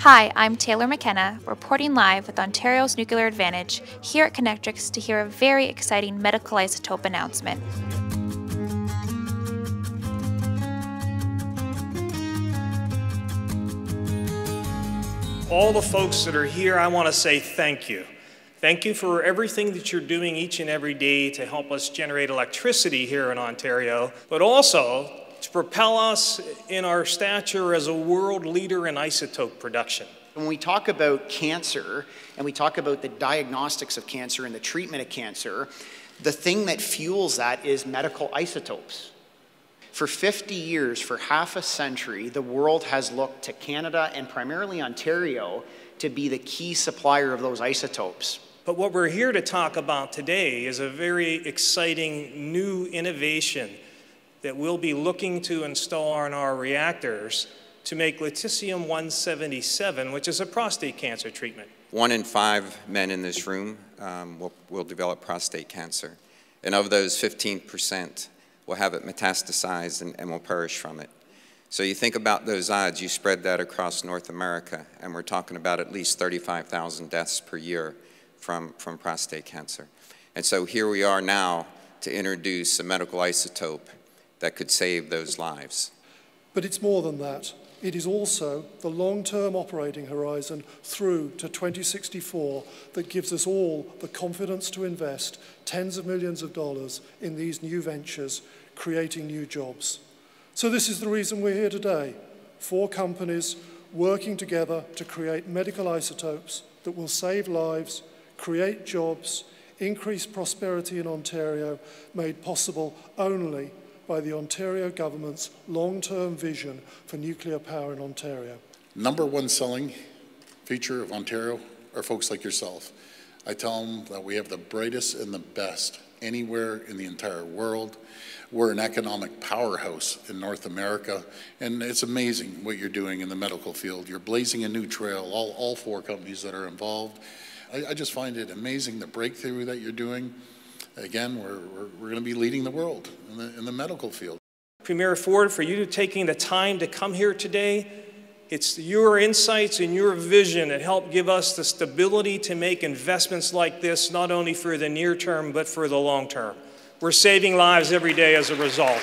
Hi, I'm Taylor McKenna, reporting live with Ontario's Nuclear Advantage here at Kinectrics to hear a very exciting medical isotope announcement. All the folks that are here, I want to say thank you. Thank you for everything that you're doing each and every day to help us generate electricity here in Ontario, but also to propel us in our stature as a world leader in isotope production. When we talk about cancer and we talk about the diagnostics of cancer and the treatment of cancer, the thing that fuels that is medical isotopes. For 50 years, for half a century, the world has looked to Canada and primarily Ontario to be the key supplier of those isotopes. But what we're here to talk about today is a very exciting new innovation that we'll be looking to install on our reactors to make lutetium 177, which is a prostate cancer treatment. One in five men in this room um, will, will develop prostate cancer. And of those, 15% will have it metastasized and, and will perish from it. So you think about those odds, you spread that across North America, and we're talking about at least 35,000 deaths per year from, from prostate cancer. And so here we are now to introduce a medical isotope that could save those lives. But it's more than that. It is also the long-term operating horizon through to 2064 that gives us all the confidence to invest tens of millions of dollars in these new ventures, creating new jobs. So this is the reason we're here today. Four companies working together to create medical isotopes that will save lives, create jobs, increase prosperity in Ontario, made possible only by the Ontario government's long-term vision for nuclear power in Ontario. Number one selling feature of Ontario are folks like yourself. I tell them that we have the brightest and the best anywhere in the entire world. We're an economic powerhouse in North America, and it's amazing what you're doing in the medical field. You're blazing a new trail, all, all four companies that are involved. I, I just find it amazing the breakthrough that you're doing again, we're, we're, we're going to be leading the world in the, in the medical field. Premier Ford, for you taking the time to come here today, it's your insights and your vision that help give us the stability to make investments like this, not only for the near term, but for the long term. We're saving lives every day as a result.